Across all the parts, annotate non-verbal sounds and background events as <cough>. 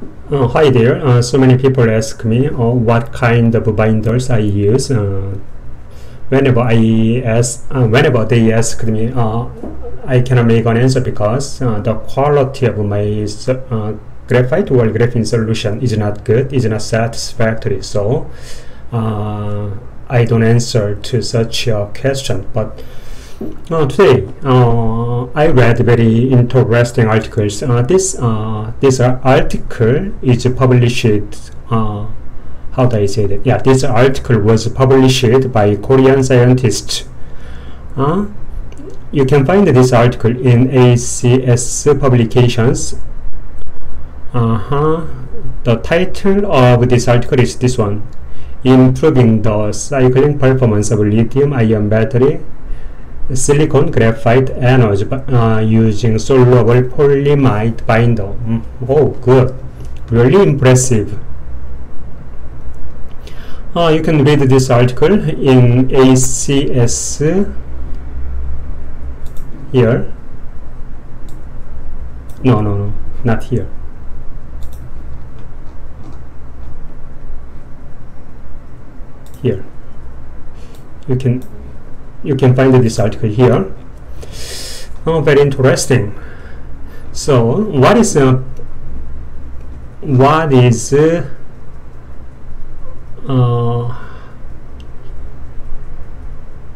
Uh, hi there. Uh, so many people ask me uh, what kind of binders I use. Uh, whenever I ask, uh, whenever they ask me, uh, I cannot make an answer because the quality of my graphite or graphene solution is not good, is not satisfactory. So I don't answer to such a question. But uh, today, uh, I read very interesting articles. Uh, this uh, this article is published. Uh, how do I say that? Yeah, this article was published by Korean scientists. Uh, you can find this article in ACS publications. Uh huh. The title of this article is this one: Improving the cycling performance of lithium-ion battery silicon graphite anodes uh, using soluble polyimide binder. Mm. Oh, good. Really impressive. Uh, you can read this article in ACS here. No, no, no, not here. Here. You can you can find this article here. Oh, very interesting. So, what is uh, what is uh, uh,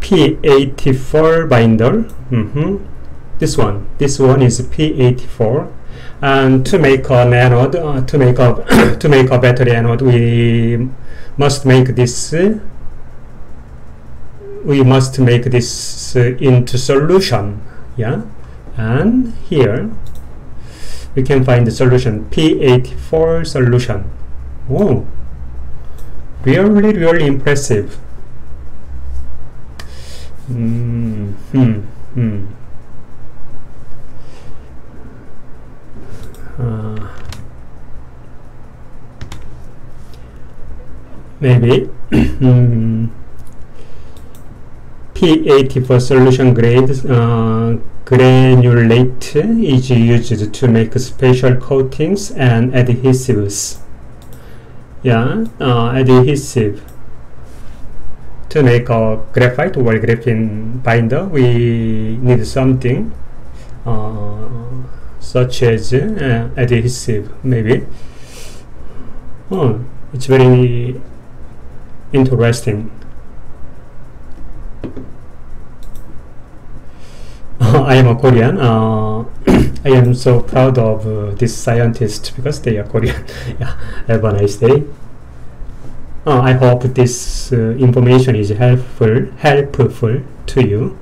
P84 binder? Mm -hmm. This one. This one is P84. And to make an anode, uh, to make a <coughs> to make a battery anode, we must make this uh, we must make this uh, into solution yeah? And here we can find the solution P84 solution. Oh really really impressive. Mm hmm. Hmm uh, maybe <coughs> hmm. P80 solution grade uh, granulate is used to make special coatings and adhesives. Yeah, uh, adhesive. To make a graphite or graphene binder, we need something uh, such as uh, adhesive, maybe. Oh, it's very interesting. I am a Korean. Uh, <clears throat> I am so proud of uh, this scientist because they are Korean. <laughs> yeah, have a nice day. Uh, I hope this uh, information is helpful helpful to you.